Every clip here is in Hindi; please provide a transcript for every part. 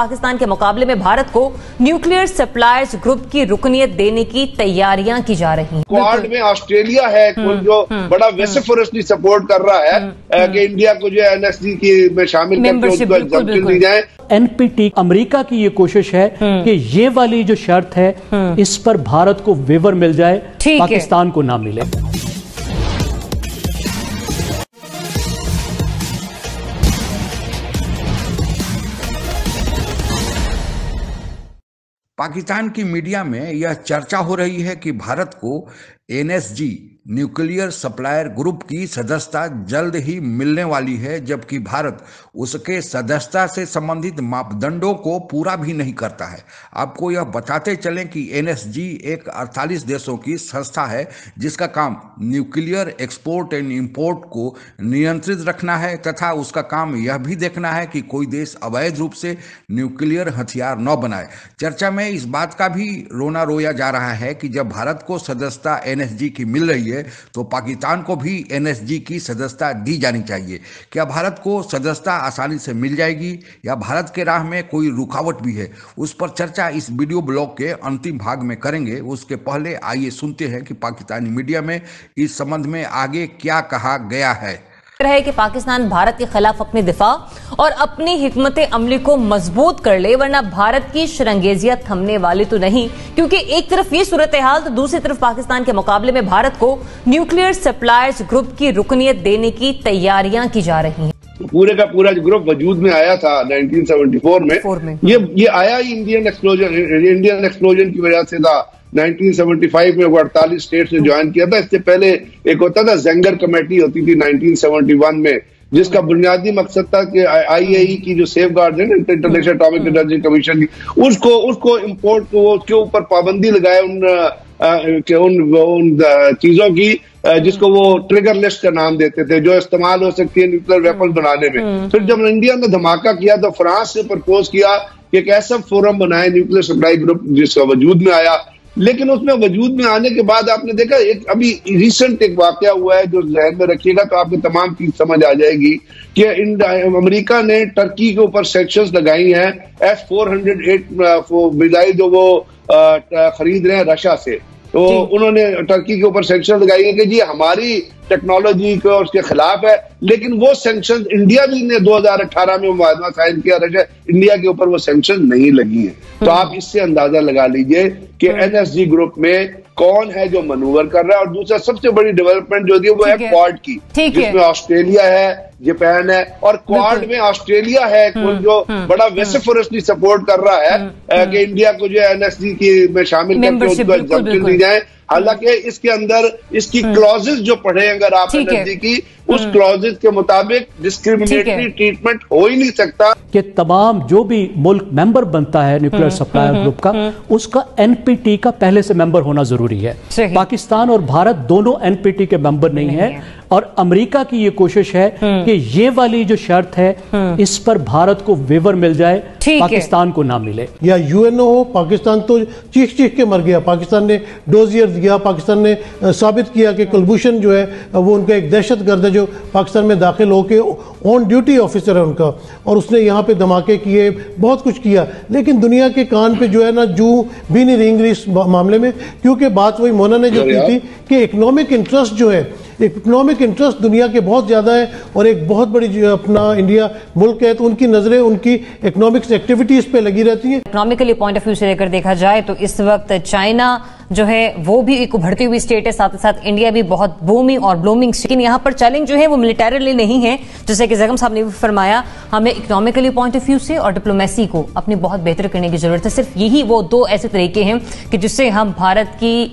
पाकिस्तान के मुकाबले में भारत को न्यूक्लियर सप्लायर्स ग्रुप की रुकनीत देने की तैयारियाँ की जा रही हैं। क्वाड में ऑस्ट्रेलिया है जो बड़ा वेसिफोरसली सपोर्ट कर रहा है कि इंडिया को जो एनएसजी की में शामिल दी जाए। एनपीटी अमेरिका की ये कोशिश है कि ये वाली जो शर्त है इस पर भारत को वेवर मिल जाए पाकिस्तान को ना मिले। पाकिस्तान की मीडिया में यह चर्चा हो रही है कि भारत को एनएसजी न्यूक्लियर सप्लायर ग्रुप की सदस्यता जल्द ही मिलने वाली है, जबकि भारत उसके सदस्यता से संबंधित मापदंडों को पूरा भी नहीं करता है। आपको यह बताते चलें कि एनएसजी एक 48 देशों की संस्था है, जिसका काम न्यूक्लियर एक्सपोर्ट एंड इंपोर्ट को नियंत्रित रखना है, तथा उसका काम यह भी देखना है कि कोई देश अवैध रूप से न्यूक्लियर हथियार न बनाए। चर्चा में इस बात का भी रोना रोया जा रहा है कि जब भारत को सदस्यता एनएसजी की मिल रही है तो पाकिस्तान को भी एनएसजी की सदस्यता दी जानी चाहिए। क्या भारत को सदस्यता आसानी से मिल जाएगी, या भारत के राह में कोई रुकावट भी है? उस पर चर्चा इस वीडियो ब्लॉग के अंतिम भाग में करेंगे। उसके पहले आइए सुनते हैं कि पाकिस्तानी मीडिया में इस संबंध में आगे क्या कहा गया है। है कि पाकिस्तान भारत के खिलाफ अपने दिफा और अपनी हिकमत अमली को मज़बूत कर ले वरना भारत की शरंगेजियाँ थमने वाली तो नहीं। क्योंकि एक तरफ़ ये सूरत हाल तो दूसरी तरफ़ पाकिस्तान के मुकाबले में भारत को न्यूक्लियर सप्लायर्स ग्रुप की रुकनीत देने की तैयारियाँ की जा रही हैं। पूरे का पूरा जो ग्रुप वजूद में आया था 1974 में, 74 में। ये ये आया ही इंडियन एक्सप्लोजन इंडियन एक्सप्लोजन की वजह से था। 1975 में वो 48 स्टेट्स ने ज्वाइन किया था। इससे पहले एक होता था जेंगर कमेटी होती थी 1971 में जिसका बुनियादी मकसद था कि आईएई की जो सेफ़ गार्ड है ना इंटरनेशनल एटॉमिक एनर्जी कमीशन की उसको उसको इम्पोर्ट को उसके ऊपर पाबंदी लगाए उन अ, कि उन उन चीज़ों की जिसको वो ट्रिगर लिस्ट का नाम देते थे जो इस्तेमाल हो सकती है न्यूक्लियर वेपन बनाने में। फिर जब इंडिया ने धमाका किया तो फ्रांस ने प्रपोज किया कि एक ऐसा फोरम बनाए न्यूक्लियर सप्लाई ग्रुप जिसका वजूद में आया लेकिन उसमें वजूद में आने के बाद आपने देखा एक अभी रिसेंट एक वाक्य हुआ है जो जहन में रखिएगा तो आपको तमाम चीज़ समझ आ जाएगी कि इन अमेरिका ने टर्की के ऊपर सेक्शंस लगाई हैं S four hundred eight missile जो वो खरीद रहे हैं रशिया से। तो उन्होंने टर्की के ऊपर सेंक्शन लगाई है कि जी हमारी टेक्नोलॉजी के और उसके खिलाफ है लेकिन वो सेंक्शन इंडिया भी ने 2018 में मुआवजा साइन किया रशिया इंडिया के ऊपर वो सेंक्शन नहीं लगी है। तो आप इससे अंदाज़ा लगा लीजिए कि एनएसजी ग्रुप में कौन है जो मनूवर कर रहा है और दूसरा सबसे बड़ी डेवलपमेंट जो है वो है। क्वाड की जिसमें ऑस्ट्रेलिया है जापान है और क्वाड में ऑस्ट्रेलिया है जो बड़ा वेसिफोरसली सपोर्ट कर रहा है कि इंडिया को जो एनएसजी की में शामिल करके उसको दी जाए। हालाँकि इसके अंदर इसकी क्लॉजेस जो पढ़े अगर आप एनर्जी की उस क्लॉजेस के मुताबिक डिस्क्रिमिनेटरी ट्रीटमेंट हो। ही नहीं सकता। कि तमाम जो भी मुल्क मेंबर बनता है न्यूक्लियर सप्लायर ग्रुप का उसका एनपीटी का पहले से मेंबर होना ज़रूरी है। पाकिस्तान और भारत दोनों एनपीटी के मेंबर नहीं, नहीं है और अमेरिका की ये कोशिश है कि ये वाली जो शर्त है इस पर भारत को वेवर मिल जाए। पाकिस्तान को ना मिले। या यूएनओ हो पाकिस्तान तो चीख चीख के मर गया। पाकिस्तान ने डोजियर दिया पाकिस्तान ने साबित किया कि कुलभूषण जो है वो उनका एक दहशत गर्द है जो पाकिस्तान में दाखिल होके ऑन ड्यूटी ऑफिसर है उनका। और उसने यहाँ पे धमाके किए बहुत कुछ किया। लेकिन दुनिया के कान पे जो है ना जू भी नहीं रेंग इस मामले में क्योंकि बात वही मोना ने जो की थी कि इकोनॉमिक इंटरेस्ट जो है इकोनॉमिक इंटरेस्ट दुनिया के बहुत ज़्यादा है और एक बहुत बड़ी अपना इंडिया मुल्क है तो उनकी नज़रें उनकी इकोनॉमिक्स एक्टिविटीज़ पे लगी रहती है। इकोनॉमिकली पॉइंट ऑफ़ व्यू से लेकर देखा जाए तो इस वक्त चाइना जो है, वो भी एक उभरती हुई स्टेट है। साथ ही साथ इंडिया भी बहुत बूमिंग और ब्लूमिंग लेकिन यहाँ पर चैलेंज जो है, वो मिलिटरली नहीं है, जैसे कि जगम साहब ने भी फरमाया, हमें इकोनॉमिकली पॉइंट ऑफ़ व्यू से और डिप्लोमेसी को अपनी बहुत बेहतर करने की ज़रूरत है। सिर्फ़ यही वो दो ऐसे तरीके हैं कि जिससे हम भारत की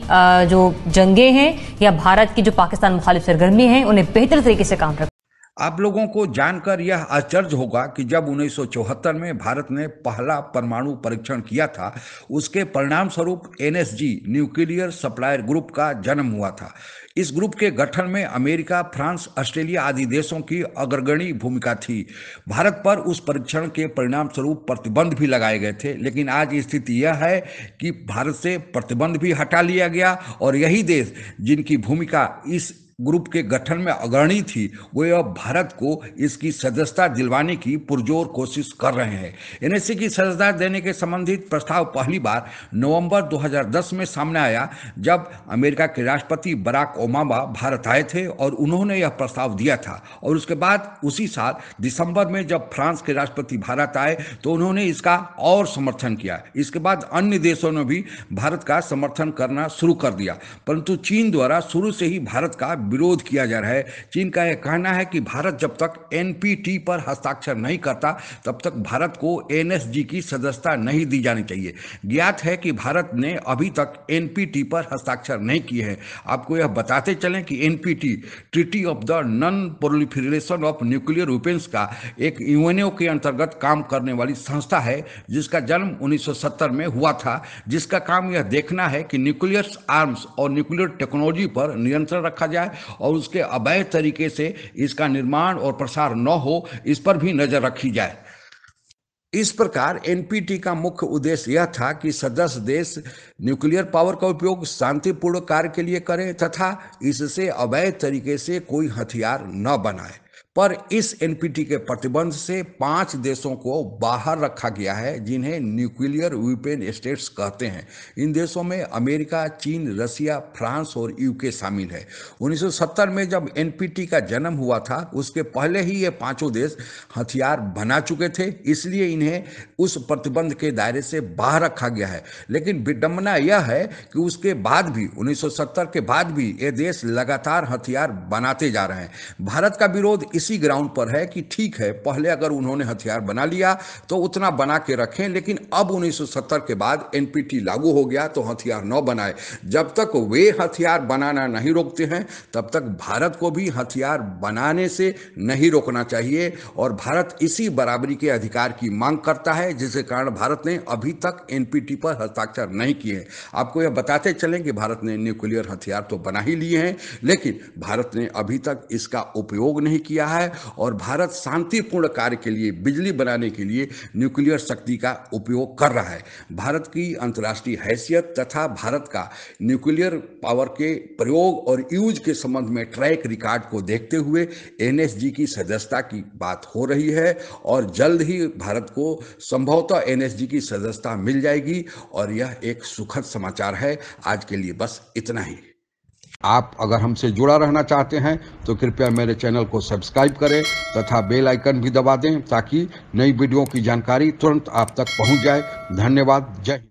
जो जंगे हैं या भारत की जो पाकिस्तान मुखालिफ सरगर्मी है, उन्हें बेहतर तरीके से काम रखें आप लोगों को जानकर यह आश्चर्य होगा कि जब 1974 में भारत ने पहला परमाणु परीक्षण किया था, उसके परिणाम स्वरूप एनएसजी, न्यूक्लियर सप्लायर ग्रुप का जन्म हुआ था। इस ग्रुप के गठन में अमेरिका, फ्रांस, ऑस्ट्रेलिया आदि देशों की अग्रगणी भूमिका थी। भारत पर उस परीक्षण के परिणाम स्वरूप प्रतिबंध भी लगाए गए थे, लेकिन आज स्थिति यह है कि भारत से प्रतिबंध भी हटा लिया गया और यही देश जिनकी भूमिका इस ग्रुप के गठन में अग्रणी थी, वे अब भारत को इसकी सदस्यता दिलवाने की पुरजोर कोशिश कर रहे हैं। एनएससी की सदस्यता देने के संबंधित प्रस्ताव पहली बार नवंबर 2010 में सामने आया, जब अमेरिका के राष्ट्रपति बराक ओबामा भारत आए थे और उन्होंने यह प्रस्ताव दिया था। और उसके बाद उसी साल दिसंबर में जब फ्रांस के राष्ट्रपति भारत आए तो उन्होंने इसका और समर्थन किया। इसके बाद अन्य देशों ने भी भारत का समर्थन करना शुरू कर दिया। परंतु चीन द्वारा शुरू से ही भारत का विरोध किया जा रहा है। चीन का यह कहना है कि भारत जब तक एनपीटी पर हस्ताक्षर नहीं करता, तब तक भारत को एनएसजी की सदस्यता नहीं दी जानी चाहिए। ज्ञात है कि भारत ने अभी तक एनपीटी पर हस्ताक्षर नहीं किए हैं। आपको यह बताते चलें कि NPT, treaty of the non proliferation of nuclear weapons का एक यूएनओ के अंतर्गत काम करने वाली संस्था है, जिसका जन्म 1970 में हुआ था। जिसका काम यह देखना है कि न्यूक्लियर आर्म्स और न्यूक्लियर टेक्नोलॉजी पर नियंत्रण रखा जाए और उसके अवैध तरीके से इसका निर्माण और प्रसार न हो, इस पर भी नज़र रखी जाए। इस प्रकार एनपीटी का मुख्य उद्देश्य यह था कि सदस्य देश न्यूक्लियर पावर का उपयोग शांतिपूर्ण कार्य के लिए करें तथा इससे अवैध तरीके से कोई हथियार न बनाए। पर इस एनपीटी के प्रतिबंध से पाँच देशों को बाहर रखा गया है, जिन्हें न्यूक्लियर वेपन स्टेट्स कहते हैं। इन देशों में अमेरिका, चीन रसिया फ्रांस और यूके शामिल है। 1970 में जब एनपीटी का जन्म हुआ था, उसके पहले ही ये पाँचों देश हथियार बना चुके थे, इसलिए इन्हें उस प्रतिबंध के दायरे से बाहर रखा गया है। लेकिन विडम्बना यह है कि उसके बाद भी 1970 के बाद भी ये देश लगातार हथियार बनाते जा रहे हैं। भारत का विरोध इस इसी ग्राउंड पर है कि ठीक है, पहले अगर उन्होंने हथियार बना लिया तो उतना बना के रखें, लेकिन अब 1970 के बाद एनपीटी लागू हो गया तो हथियार न बनाए। जब तक वे हथियार बनाना नहीं रोकते हैं, तब तक भारत को भी हथियार बनाने से नहीं रोकना चाहिए, और भारत इसी बराबरी के अधिकार की मांग करता है, जिसके कारण भारत ने अभी तक एनपीटी पर हस्ताक्षर नहीं किए। आपको यह बताते चलें कि भारत ने न्यूक्लियर हथियार तो बना ही लिए हैं, लेकिन भारत ने अभी तक इसका उपयोग नहीं किया है। है और भारत शांतिपूर्ण कार्य के लिए, बिजली बनाने के लिए न्यूक्लियर शक्ति का उपयोग कर रहा है। भारत की अंतर्राष्ट्रीय हैसियत तथा भारत का न्यूक्लियर पावर के प्रयोग और यूज़ के संबंध में ट्रैक रिकॉर्ड को देखते हुए एनएसजी की सदस्यता की बात हो रही है और जल्द ही भारत को संभवतः एनएसजी की सदस्यता मिल जाएगी और यह एक सुखद समाचार है। आज के लिए बस इतना ही। आप अगर हमसे जुड़ा रहना चाहते हैं तो कृपया मेरे चैनल को सब्सक्राइब करें तथा बेल आइकन भी दबा दें ताकि नई वीडियो की जानकारी तुरंत आप तक पहुँच जाए। धन्यवाद। जय हिंद।